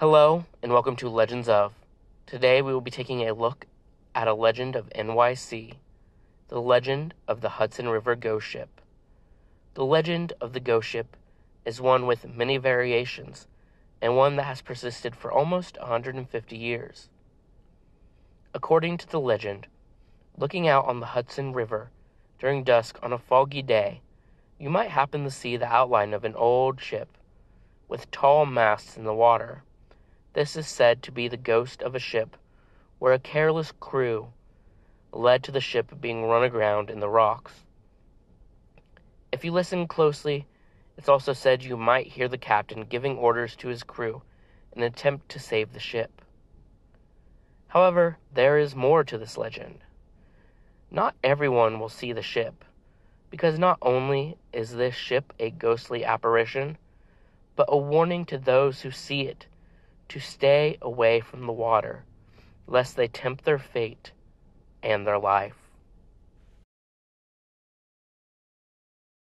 Hello, and welcome to Legends of. Today we will be taking a look at a legend of NYC, the legend of the Hudson River Ghost Ship. The legend of the ghost ship is one with many variations, and one that has persisted for almost 150 years. According to the legend, looking out on the Hudson River during dusk on a foggy day, you might happen to see the outline of an old ship with tall masts in the water. This is said to be the ghost of a ship where a careless crew led to the ship being run aground in the rocks. If you listen closely, it's also said you might hear the captain giving orders to his crew in an attempt to save the ship. However, there is more to this legend. Not everyone will see the ship, because not only is this ship a ghostly apparition, but a warning to those who see it to stay away from the water, lest they tempt their fate and their life.